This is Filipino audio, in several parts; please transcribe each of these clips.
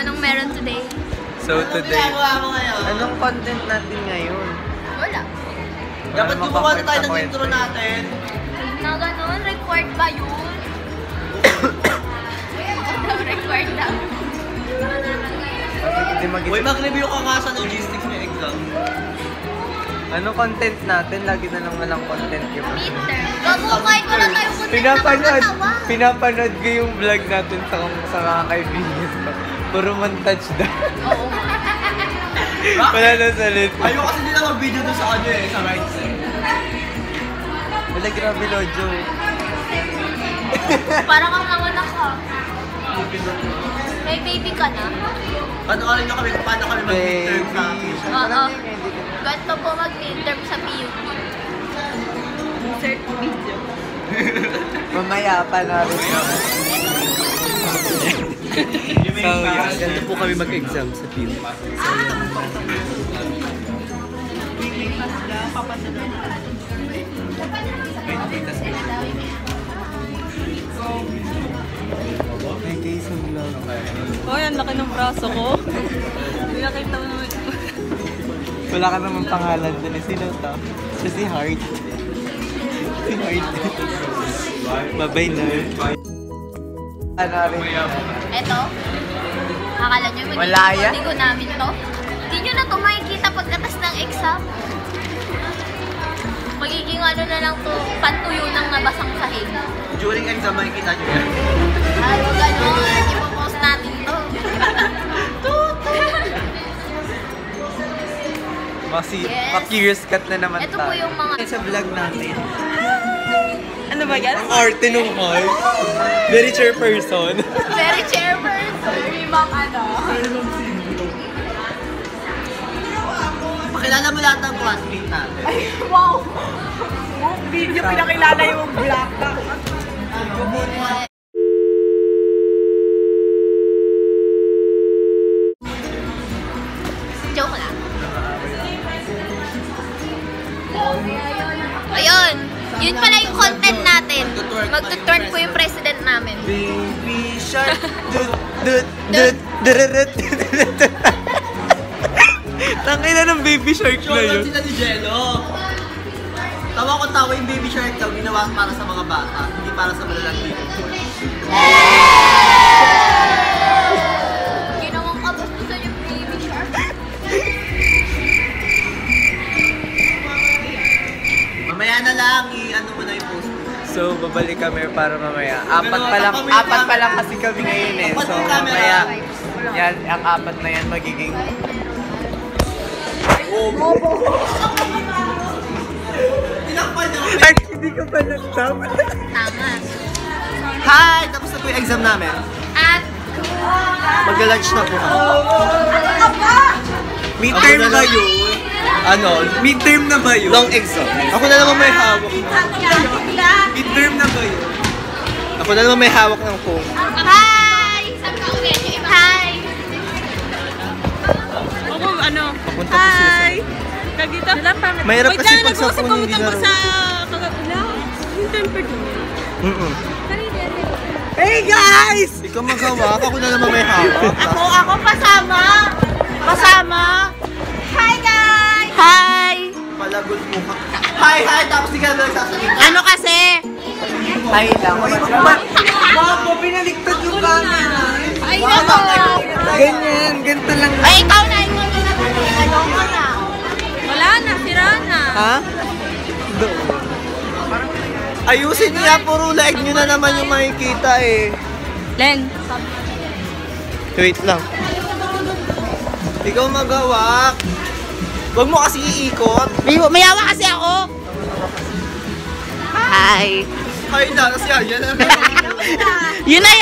Anong meron today? So today, Ginagawa mo ngayon? anong content natin ngayon? Wala. Dapat Para gumawa na tayo ng intro natin. Na ganun, record ba yun? record lang. Bakit hindi mag Uy, mag-review ka nga sa logistics ng exam. Ano content natin? Lagi na lang walang content yung Midterm. Gago, kahit wala tayong content Pinapanood, nakakatawa. pinapanood ko yung vlog natin sa, sa mga kaibigan. Puro montage daw. Oo. Wala na salit. Ayaw kasi nila mag-video doon sa ano eh, sa rights eh. Wala grabe Lojo. Parang ang nanganak ka. May baby ka na? Panoorin nyo kami kung paano kami mag-midterm sa Oo. Ganito po mag-midterm sa PUP. Insert video. Mamaya pa na rin ako. So, yan. Ganito po kami mag-exam sa PUP. May case ng vlog. Hoy, ang laki ng braso ko. Hindi nakita mo naman. Wala ka naman pangalan dun. eh. Sino to? Siya si Heart. Si Heart. Babay na. Ano rin? Eto. Akala nyo magiging Wala yan? kodigo namin to? Hindi nyo na to makikita pagkatas ng exam. Magiging ano na lang to, pantuyo ng nabasang sahig. During exam, makikita nyo yan. Ay, huwag ganon. Ipopost natin to. Masi, Yes. ma-curious cut na naman Ito po yung mga... Sa vlog natin. Ano ba yan? Ang arte nung heart. Very chairperson. Very chairperson. Very ma'am ano. Pakilala mo lahat ng classmate natin. Wow! Video pinakilala yung black Joke lang. Ayun. Yun pala yung content natin. Magtutwerk po yung president namin. Baby shark. Dut, dut, dut, dururut. Tangin na ng baby shark na Show yun. sila ni Jello. Tawa ko tawa yung baby shark daw ginawa para sa mga bata, hindi para sa malalaki. Ginawang kabastusan yung baby shark. Mamaya na lang, i-ano So, babalik kami para mamaya. Apat pa lang, apat pa lang kasi kami ngayon eh. So, mamaya, yan, ang apat na yan magiging... Tinakpan niyo. Ay, hindi ka pa nagtama. Tama. Hi! Tapos na po yung exam namin. At Magla-lunch na po. Midterm Ako na ba lang. yun? Ano? Midterm na ba yun? Long exam. Ako na naman may hawak. Midterm na ba yun? Ako na naman may hawak ng phone. Hi! Saan ka ulit? Yung iba? Hi! Ako, ano? Papunta po sila sa- Hi! Kagita. Mahirap kasi pag sa phone, hindi na- sa kagabula. Yung temper ko. Mm-mm. Hey guys! Ikaw maghawak, ako na naman may hawak. Ako, ako pasama! Pasama! Ay lang. Babo, pinaliktad yung camera. Ay, nako! Ganyan, ganito lang. Ay, ikaw na! Ikaw na! Ano mo na? Wala na, sira na. Ha? Do- Ayusin niya, puro like nyo na naman yung makikita eh. Len, Wait lang. Ikaw maghawak. Huwag mo kasi iikot. may, mayawa kasi ako. Hi! Ay na, kasi yan. Yan na. Yun na!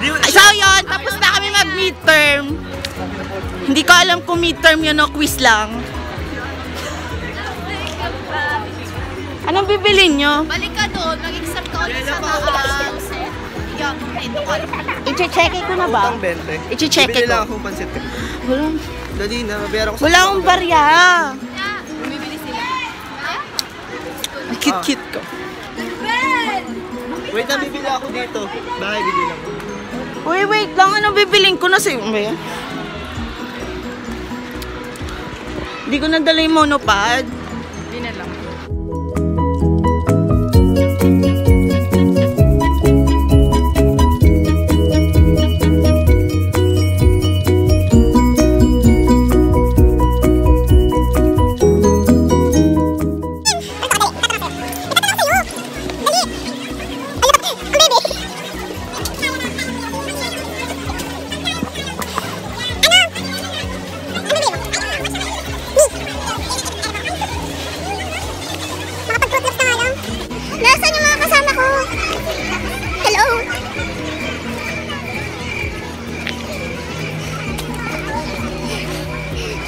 Di- So yun, tapos na kami mag-midterm. Hindi ko alam kung midterm yun o quiz lang. Anong bibilin nyo? Balik ka doon. Mag-exam ka ulit sa taas. Yan, ito ka. I-check ko na ba? Utang 20. I-check Bibili ko. lang akong pansit. Wala, Dali na, mabayaran ko sa wala akong barya. Bumibili sila. Ang cute-cute ko. Wait na, bibili ako dito. Bahay, bibili lang. Uy, wait lang. Ano bibiling ko na sa ba yan? Hindi ko nadala yung monopod. Hindi na lang.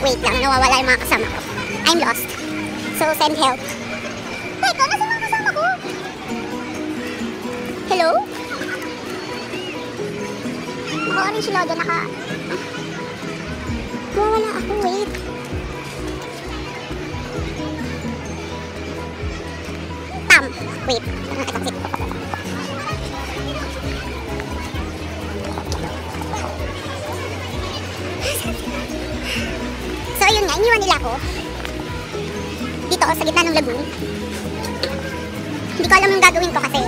Wait lang, nawawala yung mga kasama ko. I'm lost. So, send help. Teka, nasa mga kasama ko? Hello? Naka-orange logo, naka... Nawawala ako, wait. Tam. Wait. Ako. Dito, sa gitna ng lagoon. Hindi ko alam yung gagawin ko kasi.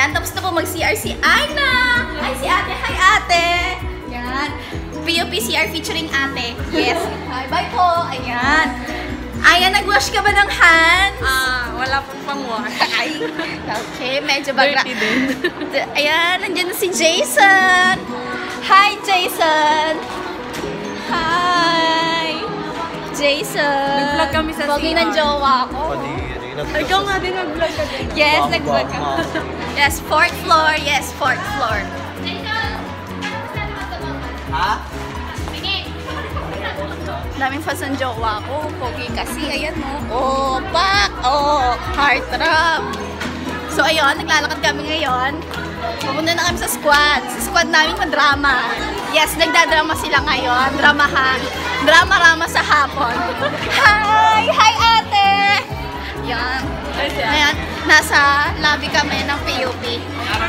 Yan, tapos na po mag-CR si Aina. Ay, si ate. Hi, ate. Yan. PUP CR featuring ate. Yes. Hi, bye po. Ayan. Ayan, nag-wash ka ba ng hands? Ah, wala pong pang-wash. Ay, okay, medyo bagra. Dirty din. Ayan, nandiyan na si Jason. Hi, Jason. Hi. Jason. Nag-vlog kami sa Pogi ng jowa ko. Ikaw nga din nag-vlog ka din. Yes, nag-vlog ka. Yes, fourth floor. Yes, fourth floor. Ha? Daming fans ng jowa ko. Pogi kasi. Ayan mo. Oh, pak. Oh, heart trap. So, ayun, naglalakad kami ngayon. Pupunta na kami sa squad. Sa squad namin madrama. Yes, nagdadrama sila ngayon. Dramahan. Drama-rama sa hapon. Hi! Hi, ate! Yan. Ayan, nasa lobby kami ng PUP.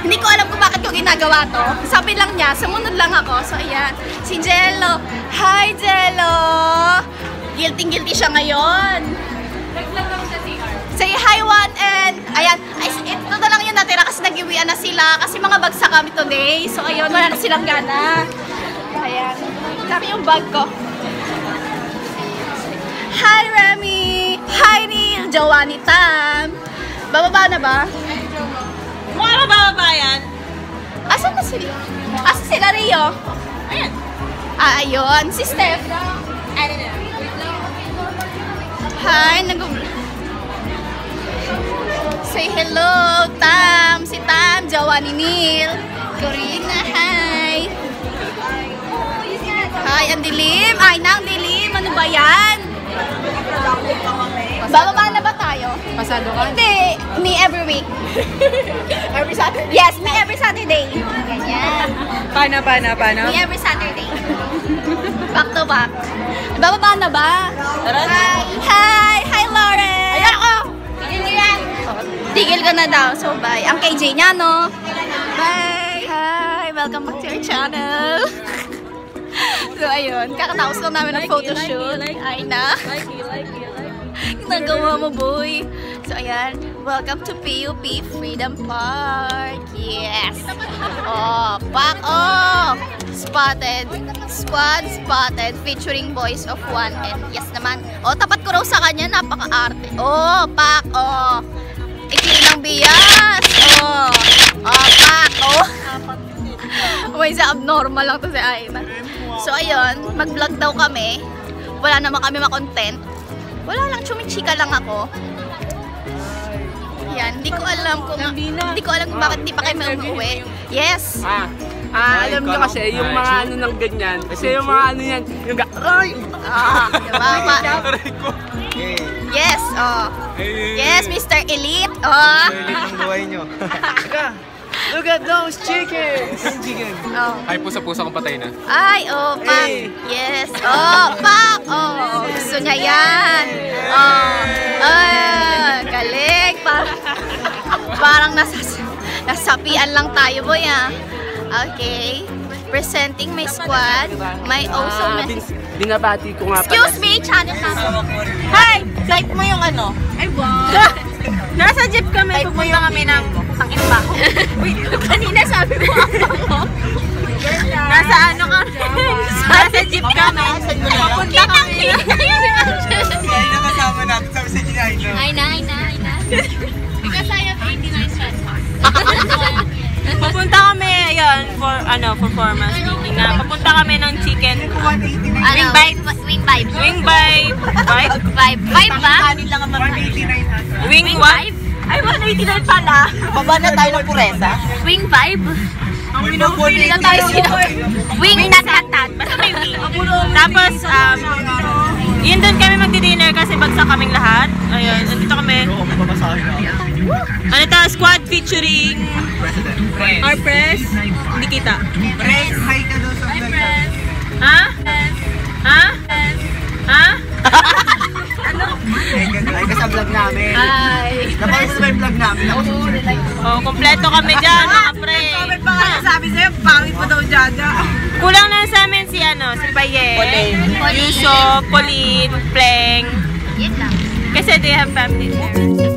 Hindi ko alam kung bakit ko ginagawa to. Sabi lang niya, sumunod lang ako. So, ayan. Si Jello. Hi, Jello! Guilty-guilty siya ngayon. Say hi, one and... Ayan, ay, ito na lang yung natira kasi nag-iwian na sila kasi mga bagsak kami today. So, ayun, wala na silang gana. Ayan. Sabi yung bag ko. Hi, Remy! Jowa ni Tam! Bababa na ba? Mukha ba bababa yan? Asan na sila? Asan sila, Rio? Ayan. Ah, ayun. Si Steph. I don't know. Hi, nag Say hello, Tam. Si Tam, jowa ni Neil. Corina, hi. Hi, ang dilim. Ay, na, ang dilim. Ano ba yan? Bababa? Pasado ka? Hindi. Me every week. every Saturday? Yes, me every Saturday. Ganyan. Paano, paano, paano? Me every Saturday. back to back. Bababa na ba? Hi! Hi! Hi, Lauren! Ayan ako! Tigil ka yan! Tigil ka na daw. So, bye. Ang KJ niya, no? Bye! Hi! Welcome back to our channel. so, ayun. Kakatapos lang namin ng photoshoot. Ay na. Like you, like you, like you. Nagawa mo, boy. So, ayan. Welcome to PUP Freedom Park. Yes. Oh, back off. Spotted. Squad spotted featuring Boys of One. And yes naman. Oh, tapat ko raw sa kanya. Napaka-arte. Oh, pak. Oh. Ikli ng bias. Oh. Oh, pak. Oh. May sa abnormal lang to si Aina. So, ayun. Mag-vlog daw kami. Wala naman kami makontent. Wala lang, chumichika lang ako. Yan, hindi ko alam kung hindi ko alam kung bakit hindi pa kayo umuwi. Yes. Ah, ah alam nyo kasi yung mga ano ng ganyan. Kasi yung mga ano yan, yung ga... Ay! Ah, diba? Ma- yes, oh. Yes, Mr. Elite. Oh. Sulit ang buhay nyo. Look at those chickens! oh. Ay, pusa-pusa kong patay na. Ay, oh, pak. Yes. Oh, pak. Oh, gusto niya yan. Parang nasa, nasapian lang tayo, boy, ah. Okay. Presenting my squad. My also Ah, bin, binabati ko nga pala. Excuse me, channel namin. Hi! Type mo yung ano? Ay, wow. Nasa jeep kami, pupunta kami ng tangin ba? Kanina sabi mo ako. Nasa ano ka? Nasa jeep kami. Pupunta kami, ayun, for ano, performance meeting na. Pupunta kami ng chicken. Ano? Wing vibes. Wing vibes. Wing vibe. Vibe? Vibe. Vibe ba? Wing what? Ay, 189 pala. Baba na tayo ng puresa. Wing vibe. Ang pinupili na tayo sino. Wing tatatad. Basta may wing. Tapos, um, yun doon magdi-dinner kasi bagsak kaming lahat. Ayun, nandito kami. Ano ito? Squad featuring our press. Hindi kita. Friends, hi ka daw sa vlog. Ha? Ha? Ha? Ay, ka sa vlog namin. Ay. Napanood mo na ba yung vlog namin? Oh, kompleto kami dyan, mga pre. Sabi sa'yo, pangit pa daw amin si ano, si Baye, Yuso, Pauline, Pleng. Kasi they have family there.